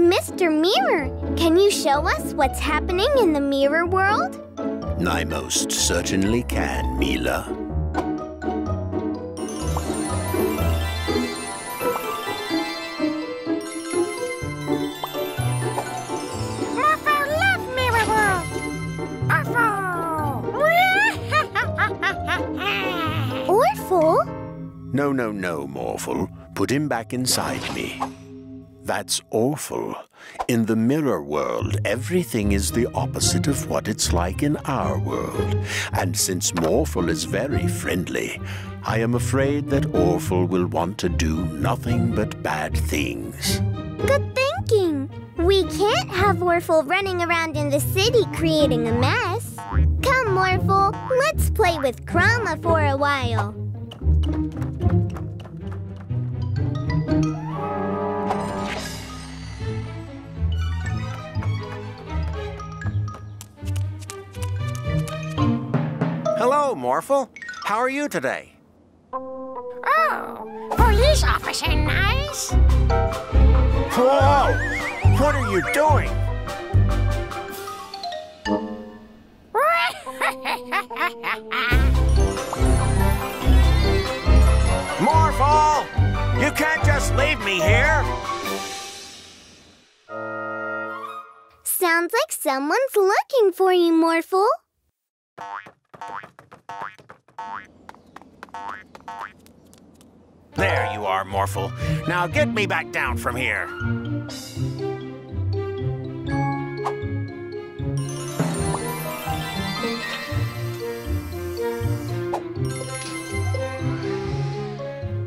Mr. Mirror, can you show us what's happening in the mirror world? I most certainly can, Mila. Morphle love Mirror World! No, no, no, Morphle. Put him back inside me. That's awful. In the mirror world, everything is the opposite of what it's like in our world. And since Morphle is very friendly, I am afraid that Orphle will want to do nothing but bad things. Good thinking. We can't have Orphle running around in the city creating a mess. Come, Morphle, let's play with Chroma for a while. Hello, Morphle. How are you today? Oh, police officer nice. Whoa! What are you doing? Morphle! You can't just leave me here! Sounds like someone's looking for you, Morphle. There you are, Morphle. Now get me back down from here.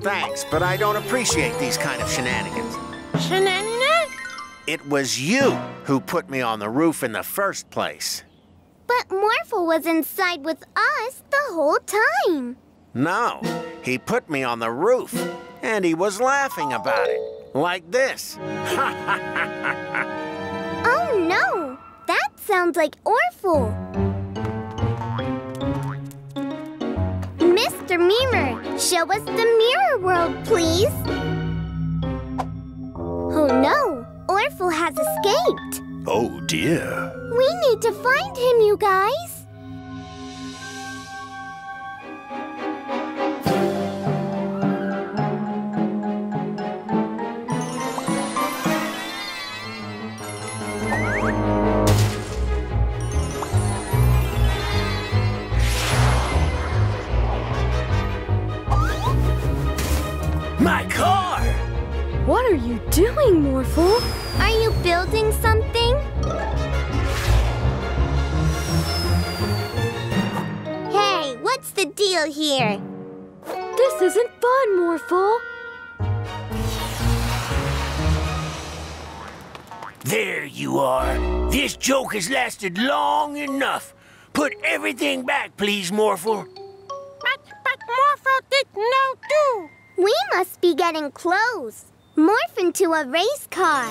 Thanks, but I don't appreciate these kind of shenanigans. Shenanigans? It was you who put me on the roof in the first place. But Morphle was inside with us the whole time. No, he put me on the roof, and he was laughing about it. Like this. Oh no! That sounds like Orphle. Mr. Mirror, show us the mirror world, please. Oh no! Orphle has escaped. Oh dear. We need to find him, you guys. You doing, Morphle? Are you building something? Hey, what's the deal here? This isn't fun, Morphle. There you are. This joke has lasted long enough. Put everything back, please, Morphle. But, but Morphle did no do. We must be getting close. Morph into a race car.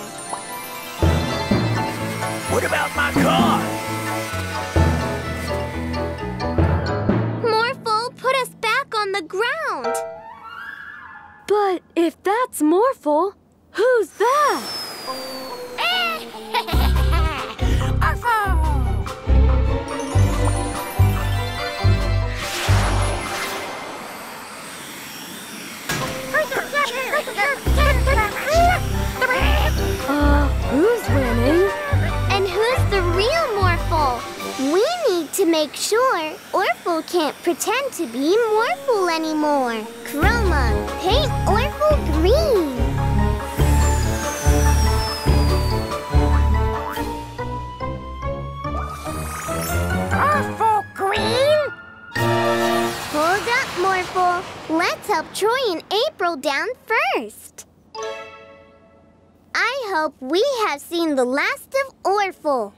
What about my car? Morphle, put us back on the ground. But if that's Morphle, who's that? Make sure Orphle can't pretend to be Morphle anymore. Chroma, paint Orphle green. Morphle Green? Hold up, Morphle. Let's help Troy and April down first. I hope we have seen the last of Orphle.